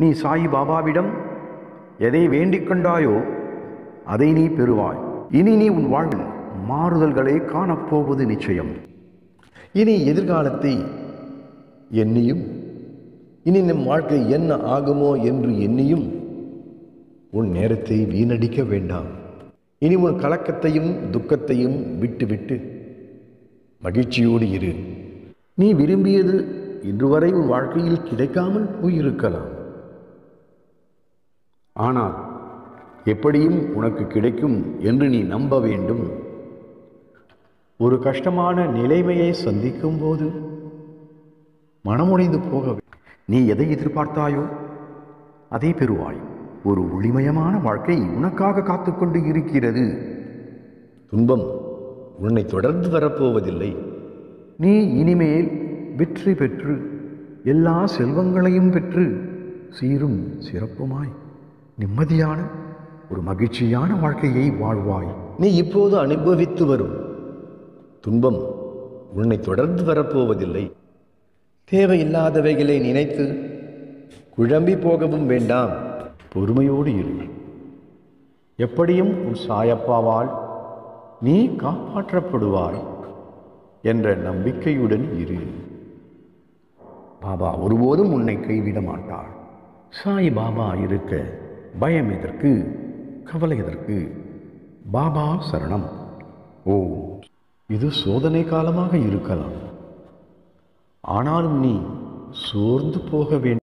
நீ சாயி பாபாவிடம் எதை வேண்டிக் கொண்டாயோ அதை நீ பெறுவாய். இனி நீ உன் வாழ்வில் மாறுதல்களை காணப்போவது நிச்சயம். இனி எதிர்காலத்தை எண்ணியும் இனி நம் வாழ்க்கை என்ன ஆகுமோ என்று எண்ணியும் உன் நேரத்தை வீணடிக்க வேண்டாம். இனி உன் கலக்கத்தையும் துக்கத்தையும் விட்டுவிட்டு மகிழ்ச்சியோடு இரு. நீ விரும்பியது இன்று வரை உன் வாழ்க்கையில் கிடைக்காமல் போயிருக்கலாம். ஆனால் எப்படியும் உனக்கு கிடைக்கும் என்று நீ நம்ப வேண்டும். ஒரு கஷ்டமான நிலைமையை சந்திக்கும் போது மனமுடைந்து போக நீ எதை எதிர்பார்த்தாயோ அதை பெறுவாய் ஒரு ஒளிமயமான வாழ்க்கை உனக்காக காத்துக்கொண்டு இருக்கிறது. துன்பம் உன்னை தொடர்ந்து வரப்போவதில்லை. நீ இனிமேல் வெற்றி பெற்று எல்லா செல்வங்களையும் பெற்று சீரும் சிறப்புமாய். நிம்மதியான ஒரு மகிழ்ச்சியான வாழ்க்கையை வாழ்வாய். நீ இப்போது அனுபவித்து வரும் துன்பம் உன்னை தொடர்ந்து வரப்போவதில்லை. தேவையில்லாதவைகளை நினைத்து குழம்பி போகவும் வேண்டாம். பொறுமையோடு இரு. எப்படியும் உன் சாயப்பாவால் நீ காப்பாற்றப்படுவாய் என்ற நம்பிக்கையுடன் இரு. பாபா ஒருபோதும் உன்னை கைவிட மாட்டார். சாய் பாபா இருக்க பயம் எதற்கு? கவலை எதற்கு? பாபா சரணம். ஓ இது சோதனை காலமாக இருக்கலாம். ஆனாலும் நீ சோர்ந்து போக வேண்டும்